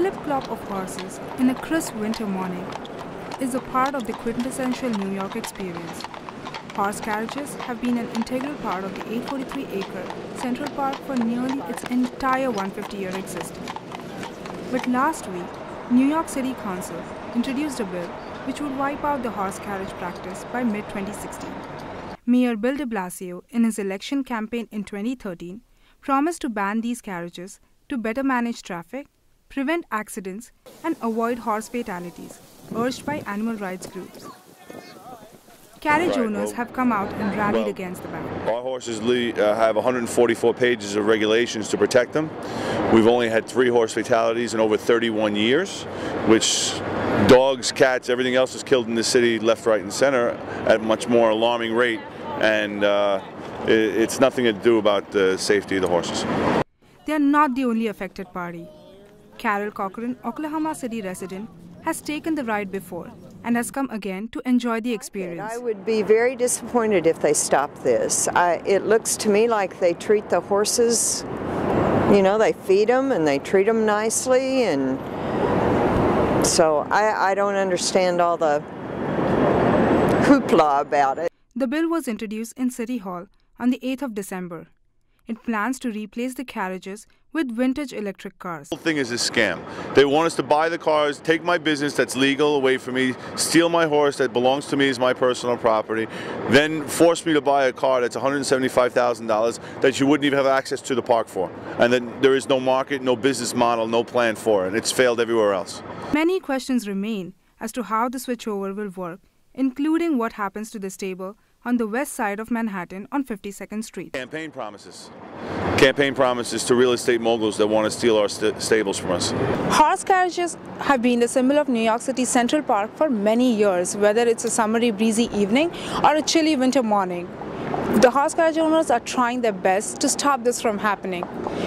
clip-clop of horses in a crisp winter morning is a part of the quintessential New York experience. Horse carriages have been an integral part of the 843-acre Central Park for nearly its entire 150-year existence. But last week, New York City Council introduced a bill which would wipe out the horse carriage practice by mid-2016. Mayor Bill de Blasio, in his election campaign in 2013, promised to ban these carriages to better manage traffic, prevent accidents, and avoid horse fatalities, urged by animal rights groups. Carriage Right, owners well- have come out and rallied well- against the ban. Our horses le- uh, have 144 pages of regulations to protect them. We've only had three horse fatalities in over 31 years, which dogs, cats, everything else is killed in the city left, right, and center at a much more alarming rate. And uh, i it's nothing to do about the safety of the horses. They are not the only affected party. Carol Cochran, Oklahoma City resident, has taken the ride before and has come again to enjoy the experience. I would be very disappointed if they stop this. I, it looks to me like they treat the horses, you know, they feed them and they treat them nicely, and so I, I don't understand all the hoopla about it. The bill was introduced in City Hall on the 8th of December. It plans to replace the carriages with vintage electric cars. The whole thing is a scam. They want us to buy the cars, take my business that's legal away from me, steal my horse that belongs to me as my personal property, then force me to buy a car that's $175,000 that you wouldn't even have access to the park for. And then there is no market, no business model, no plan for it. And it's failed everywhere else. Many questions remain as to how the switchover will work, including what happens to the stable on the west side of Manhattan on 52nd Street. Campaign promises. Campaign promises to real estate moguls that want to steal our st- stables from us. Horse carriages have been the symbol of New York City's Central Park for many years, whether it's a summery breezy evening or a chilly winter morning. The horse carriage owners are trying their best to stop this from happening.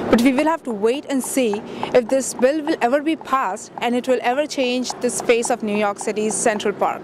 But we will have to wait and see if this bill will ever be passed and it will ever change the face of New York City's Central Park.